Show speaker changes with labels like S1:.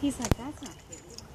S1: He's like, that's not fair.